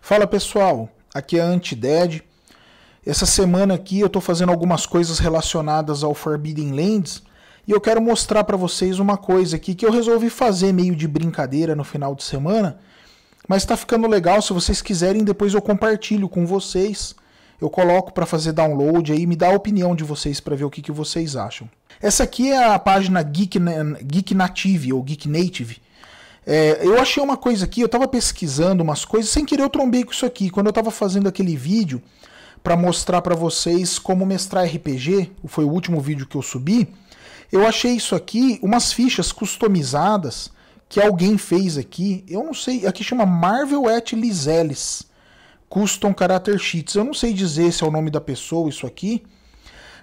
Fala pessoal, aqui é a Antidead. Essa semana aqui eu estou fazendo algumas coisas relacionadas ao Forbidden Lands e eu quero mostrar para vocês uma coisa aqui que eu resolvi fazer meio de brincadeira no final de semana, mas está ficando legal. Se vocês quiserem, depois eu compartilho com vocês. Eu coloco para fazer download aí, me dá a opinião de vocês para ver o que, que vocês acham. Essa aqui é a página Geek, Geek Native ou Geek Native é, eu achei uma coisa aqui, eu estava pesquisando umas coisas, sem querer eu trombei com isso aqui. Quando eu estava fazendo aquele vídeo para mostrar para vocês como mestrar RPG, foi o último vídeo que eu subi, eu achei isso aqui, umas fichas customizadas que alguém fez aqui. Eu não sei, aqui chama Marvel at Lizeles Custom Character Sheets. Eu não sei dizer se é o nome da pessoa isso aqui,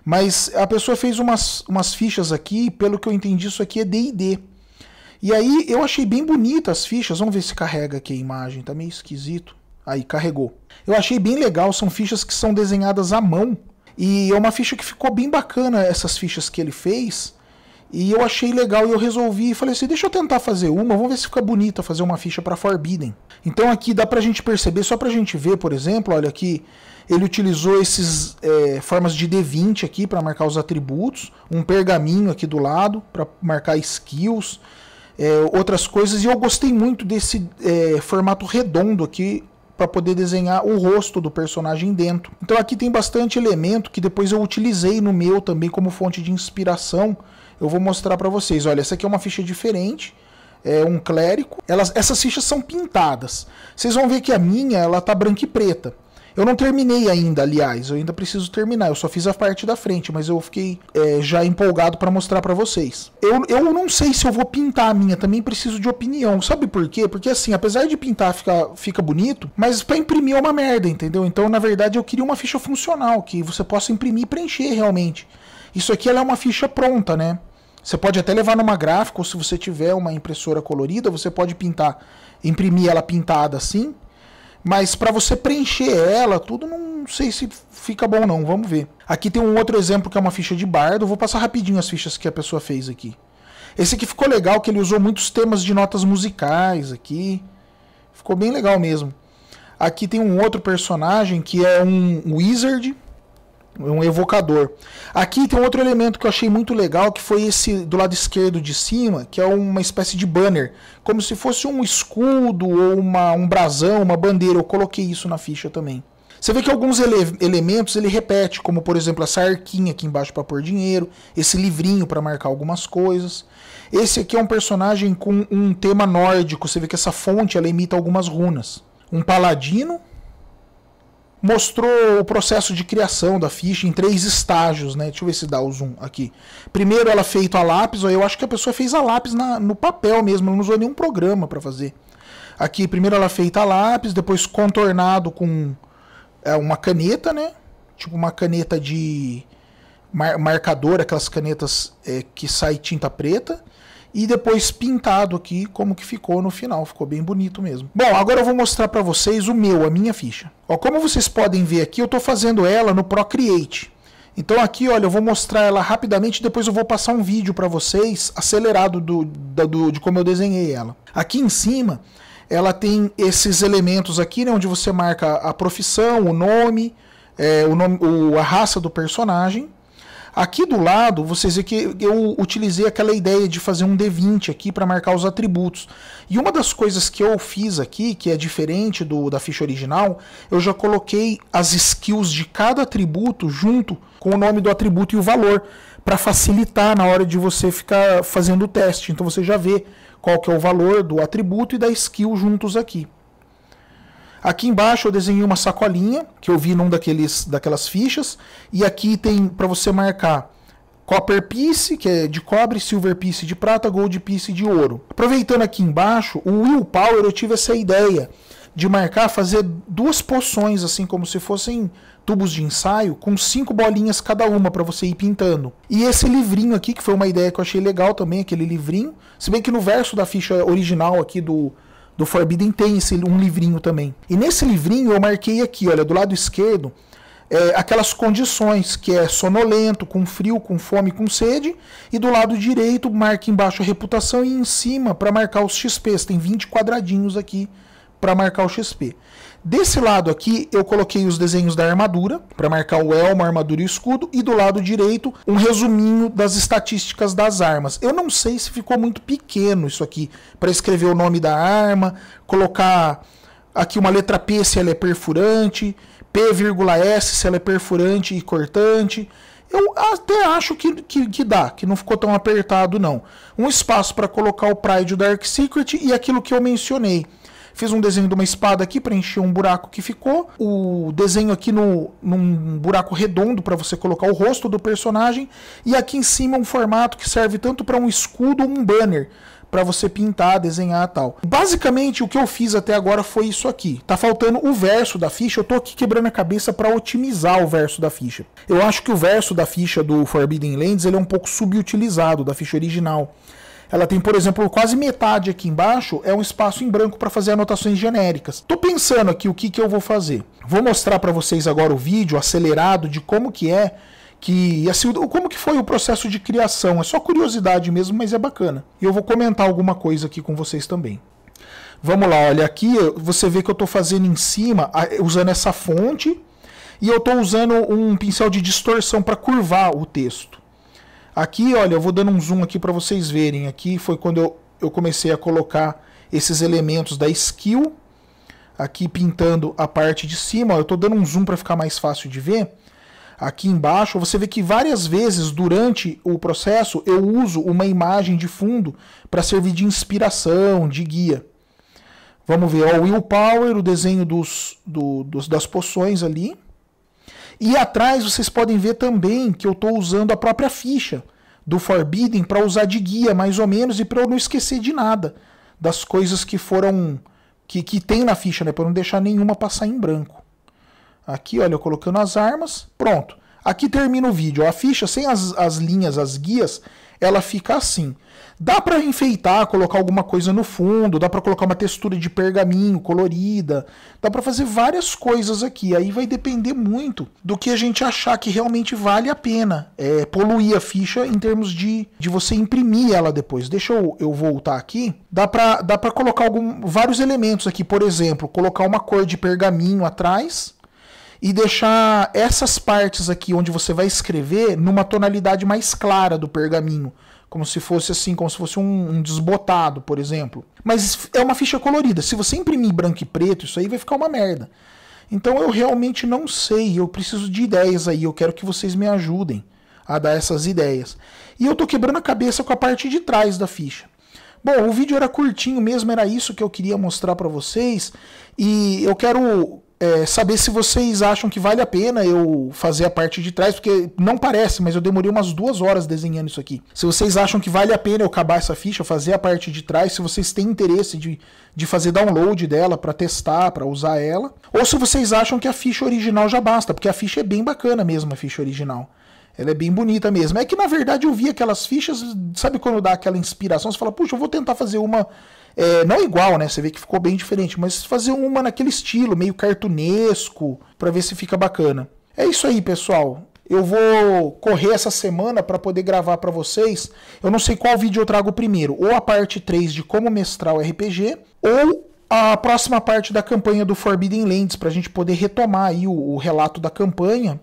mas a pessoa fez umas, umas fichas aqui, pelo que eu entendi, isso aqui é D&D. E aí eu achei bem bonita as fichas. Vamos ver se carrega aqui a imagem. Tá meio esquisito. Aí, carregou. Eu achei bem legal. São fichas que são desenhadas à mão. E é uma ficha que ficou bem bacana, essas fichas que ele fez. E eu achei legal e eu resolvi, falei assim, deixa eu tentar fazer uma, vamos ver se fica bonita fazer uma ficha para Forbidden. Então aqui dá pra gente perceber, só pra gente ver, por exemplo, olha aqui, ele utilizou esses é, formas de D20 aqui para marcar os atributos, um pergaminho aqui do lado para marcar skills, é, outras coisas. E eu gostei muito desse é, formato redondo aqui para poder desenhar o rosto do personagem dentro. Então aqui tem bastante elemento que depois eu utilizei no meu também como fonte de inspiração. Eu vou mostrar para vocês. Olha, essa aqui é uma ficha diferente. É um clérigo. Elas, essas fichas são pintadas. Vocês vão ver que a minha ela tá branca e preta. Eu não terminei ainda, aliás, eu ainda preciso terminar. Eu só fiz a parte da frente, mas eu fiquei é, já empolgado para mostrar para vocês. Eu, eu não sei se eu vou pintar a minha, também preciso de opinião. Sabe por quê? Porque assim, apesar de pintar fica, fica bonito, mas para imprimir é uma merda, entendeu? Então, na verdade, eu queria uma ficha funcional, que você possa imprimir e preencher realmente. Isso aqui ela é uma ficha pronta, né? Você pode até levar numa gráfica, ou se você tiver uma impressora colorida, você pode pintar, imprimir ela pintada assim mas para você preencher ela, tudo não sei se fica bom não, vamos ver. Aqui tem um outro exemplo que é uma ficha de bardo, vou passar rapidinho as fichas que a pessoa fez aqui. Esse aqui ficou legal, que ele usou muitos temas de notas musicais aqui. Ficou bem legal mesmo. Aqui tem um outro personagem que é um wizard, um evocador. Aqui tem outro elemento que eu achei muito legal, que foi esse do lado esquerdo de cima, que é uma espécie de banner, como se fosse um escudo ou uma, um brasão, uma bandeira. Eu coloquei isso na ficha também. Você vê que alguns ele elementos ele repete, como por exemplo essa arquinha aqui embaixo para pôr dinheiro, esse livrinho para marcar algumas coisas. Esse aqui é um personagem com um tema nórdico. Você vê que essa fonte ela imita algumas runas. Um paladino, mostrou o processo de criação da ficha em três estágios, né? Deixa eu ver se dá o zoom aqui. Primeiro ela feito a lápis, eu acho que a pessoa fez a lápis na, no papel mesmo, não usou nenhum programa para fazer. Aqui, primeiro ela feita a lápis, depois contornado com é, uma caneta, né? Tipo uma caneta de mar marcador, aquelas canetas é, que sai tinta preta e depois pintado aqui como que ficou no final, ficou bem bonito mesmo. Bom, agora eu vou mostrar para vocês o meu, a minha ficha. Ó, como vocês podem ver aqui, eu estou fazendo ela no Procreate. Então aqui, olha, eu vou mostrar ela rapidamente, depois eu vou passar um vídeo para vocês acelerado do, do, de como eu desenhei ela. Aqui em cima, ela tem esses elementos aqui, né, onde você marca a profissão, o nome, é, o nome o, a raça do personagem. Aqui do lado, vocês veem que eu utilizei aquela ideia de fazer um D20 aqui para marcar os atributos. E uma das coisas que eu fiz aqui, que é diferente do da ficha original, eu já coloquei as skills de cada atributo junto com o nome do atributo e o valor, para facilitar na hora de você ficar fazendo o teste. Então você já vê qual que é o valor do atributo e da skill juntos aqui. Aqui embaixo eu desenhei uma sacolinha que eu vi num daqueles, daquelas fichas. E aqui tem para você marcar Copper Piece, que é de cobre, Silver Piece de prata, Gold Piece de ouro. Aproveitando aqui embaixo, o Willpower eu tive essa ideia de marcar, fazer duas poções, assim como se fossem tubos de ensaio, com cinco bolinhas cada uma para você ir pintando. E esse livrinho aqui, que foi uma ideia que eu achei legal também, aquele livrinho. Se bem que no verso da ficha original aqui do, do Forbidden tem esse, um livrinho também. E nesse livrinho eu marquei aqui, olha, do lado esquerdo, é, aquelas condições, que é sonolento, com frio, com fome, com sede, e do lado direito marca embaixo a reputação e em cima para marcar os XPs. Tem 20 quadradinhos aqui para marcar o XP. Desse lado aqui eu coloquei os desenhos da armadura para marcar o elmo, a armadura e o escudo e do lado direito um resuminho das estatísticas das armas. Eu não sei se ficou muito pequeno isso aqui para escrever o nome da arma, colocar aqui uma letra P se ela é perfurante, P,S se ela é perfurante e cortante. Eu até acho que, que, que, dá, que não ficou tão apertado não. Um espaço para colocar o Pride Dark Secret e aquilo que eu mencionei. Fiz um desenho de uma espada aqui para encher um buraco que ficou. O desenho aqui no, num buraco redondo para você colocar o rosto do personagem. E aqui em cima um formato que serve tanto para um escudo ou um banner para você pintar, desenhar tal. Basicamente, o que eu fiz até agora foi isso aqui. Tá faltando o verso da ficha. Eu tô aqui quebrando a cabeça para otimizar o verso da ficha. Eu acho que o verso da ficha do Forbidden Lands ele é um pouco subutilizado da ficha original. Ela tem, por exemplo, quase metade aqui embaixo é um espaço em branco para fazer anotações genéricas. Tô pensando aqui o que, que eu vou fazer. Vou mostrar para vocês agora o vídeo acelerado de como que é que assim, como que foi o processo de criação. É só curiosidade mesmo, mas é bacana. E eu vou comentar alguma coisa aqui com vocês também. Vamos lá, olha aqui, você vê que eu estou fazendo em cima, usando essa fonte, e eu estou usando um pincel de distorção para curvar o texto. Aqui, olha, eu vou dando um zoom aqui para vocês verem. Aqui foi quando eu, eu comecei a colocar esses elementos da skill, aqui pintando a parte de cima. Eu estou dando um zoom para ficar mais fácil de ver aqui embaixo, você vê que várias vezes durante o processo eu uso uma imagem de fundo para servir de inspiração, de guia. Vamos ver, ó, o Willpower, o desenho dos, do, dos, das poções ali. E atrás vocês podem ver também que eu estou usando a própria ficha do Forbidden para usar de guia, mais ou menos, e para eu não esquecer de nada das coisas que foram. que, que tem na ficha, né? Para não deixar nenhuma passar em branco. Aqui, olha, eu colocando as armas. Pronto. Aqui termina o vídeo. A ficha sem as, as linhas, as guias, ela fica assim. Dá para enfeitar, colocar alguma coisa no fundo, dá para colocar uma textura de pergaminho colorida, dá para fazer várias coisas aqui. Aí vai depender muito do que a gente achar que realmente vale a pena é, poluir a ficha em termos de, de você imprimir ela depois. Deixa eu, eu voltar aqui. Dá para dá pra colocar algum, vários elementos aqui, por exemplo, colocar uma cor de pergaminho atrás e deixar essas partes aqui onde você vai escrever numa tonalidade mais clara do pergaminho. Como se fosse assim, como se fosse um, um, desbotado, por exemplo. Mas é uma ficha colorida. Se você imprimir branco e preto, isso aí vai ficar uma merda. Então eu realmente não sei. Eu preciso de ideias aí. Eu quero que vocês me ajudem a dar essas ideias. E eu tô quebrando a cabeça com a parte de trás da ficha. Bom, o vídeo era curtinho mesmo, era isso que eu queria mostrar para vocês. E eu quero é, saber se vocês acham que vale a pena eu fazer a parte de trás, porque não parece, mas eu demorei umas duas horas desenhando isso aqui. Se vocês acham que vale a pena eu acabar essa ficha, fazer a parte de trás, se vocês têm interesse de, de fazer download dela para testar, para usar ela, ou se vocês acham que a ficha original já basta, porque a ficha é bem bacana mesmo, a ficha original. Ela é bem bonita mesmo. É que na verdade eu vi aquelas fichas, sabe quando dá aquela inspiração? Você fala, puxa, eu vou tentar fazer uma é, não igual, né? Você vê que ficou bem diferente, mas fazer uma naquele estilo, meio cartunesco, para ver se fica bacana. É isso aí, pessoal. Eu vou correr essa semana para poder gravar para vocês. Eu não sei qual vídeo eu trago primeiro, ou a parte 3 de como mestrar o RPG, ou a próxima parte da campanha do Forbidden Lands, para a gente poder retomar aí o, o relato da campanha,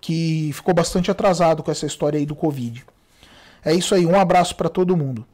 que ficou bastante atrasado com essa história aí do Covid. É isso aí, um abraço para todo mundo.